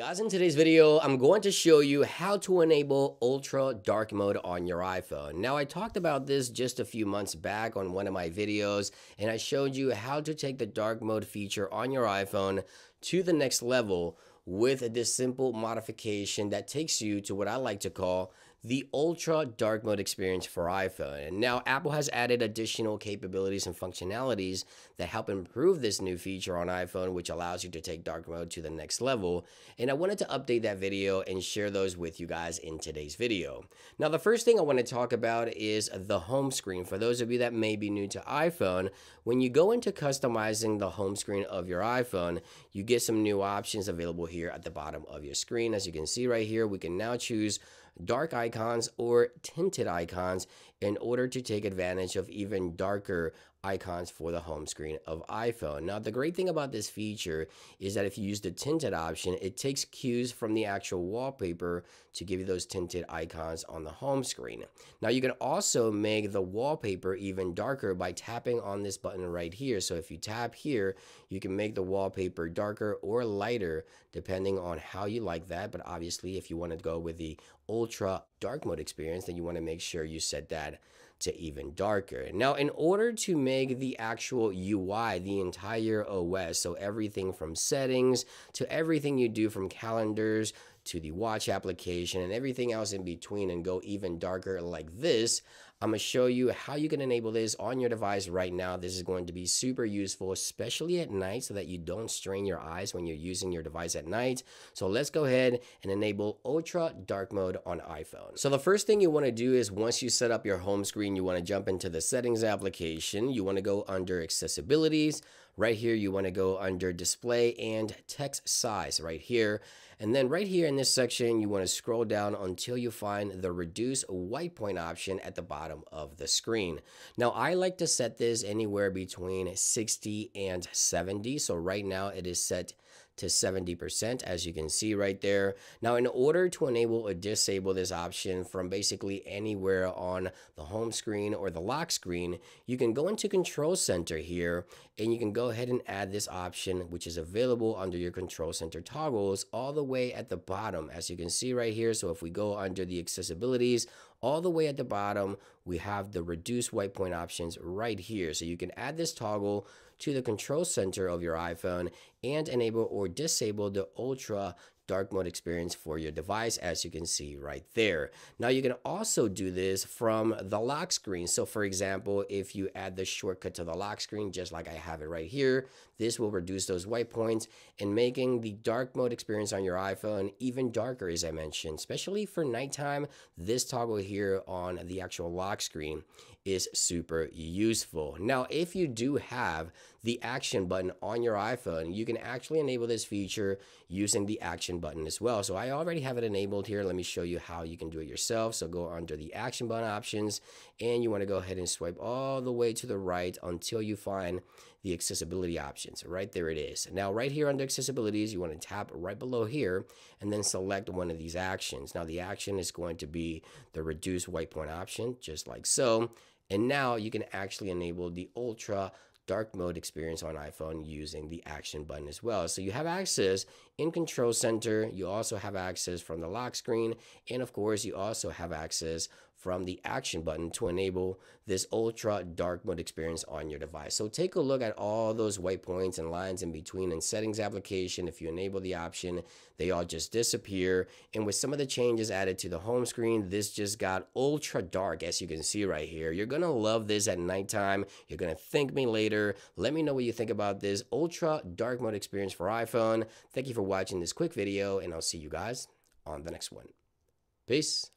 guys, in today's video, I'm going to show you how to enable ultra dark mode on your iPhone. Now, I talked about this just a few months back on one of my videos, and I showed you how to take the dark mode feature on your iPhone to the next level with this simple modification that takes you to what I like to call the ultra dark mode experience for iPhone. And now Apple has added additional capabilities and functionalities that help improve this new feature on iPhone, which allows you to take dark mode to the next level. And I wanted to update that video and share those with you guys in today's video. Now, the first thing I want to talk about is the home screen. For those of you that may be new to iPhone, when you go into customizing the home screen of your iPhone, you get some new options available here at the bottom of your screen. As you can see right here, we can now choose dark icons or tinted icons in order to take advantage of even darker icons for the home screen of iPhone. Now, the great thing about this feature is that if you use the tinted option, it takes cues from the actual wallpaper to give you those tinted icons on the home screen. Now, you can also make the wallpaper even darker by tapping on this button right here. So if you tap here, you can make the wallpaper darker or lighter depending on how you like that. But obviously, if you want to go with the ultra dark mode experience, then you want to make sure you set that to even darker. Now, in order to make the actual UI, the entire OS, so everything from settings to everything you do from calendars to the watch application and everything else in between and go even darker like this, I'm going to show you how you can enable this on your device right now. This is going to be super useful, especially at night so that you don't strain your eyes when you're using your device at night. So let's go ahead and enable ultra dark mode on iPhone. So the first thing you want to do is once you set up your home screen, you want to jump into the settings application. You want to go under accessibilities. Right here, you want to go under display and text size right here. And then right here in this section, you want to scroll down until you find the reduce white point option at the bottom of the screen. Now, I like to set this anywhere between 60 and 70. So right now it is set to 70% as you can see right there. Now in order to enable or disable this option from basically anywhere on the home screen or the lock screen, you can go into control center here and you can go ahead and add this option which is available under your control center toggles all the way at the bottom as you can see right here. So if we go under the accessibilities all the way at the bottom, we have the reduce white point options right here. So you can add this toggle to the control center of your iPhone and enable or disable the ultra dark mode experience for your device as you can see right there. Now you can also do this from the lock screen. So for example, if you add the shortcut to the lock screen, just like I have it right here, this will reduce those white points and making the dark mode experience on your iPhone even darker as I mentioned, especially for nighttime. This toggle here on the actual lock screen is super useful. Now, if you do have the action button on your iPhone, you can actually enable this feature using the action button as well. So I already have it enabled here. Let me show you how you can do it yourself. So go under the action button options and you want to go ahead and swipe all the way to the right until you find the accessibility options. Right there it is. Now right here under accessibilities, you want to tap right below here and then select one of these actions. Now the action is going to be the reduce white point option, just like so. And now you can actually enable the ultra dark mode experience on iPhone using the action button as well. So you have access in Control Center. You also have access from the lock screen. And of course, you also have access from the action button to enable this ultra dark mode experience on your device. So take a look at all those white points and lines in between in settings application. If you enable the option, they all just disappear. And with some of the changes added to the home screen, this just got ultra dark as you can see right here. You're gonna love this at nighttime. You're gonna thank me later. Let me know what you think about this ultra dark mode experience for iPhone. Thank you for watching this quick video and I'll see you guys on the next one. Peace.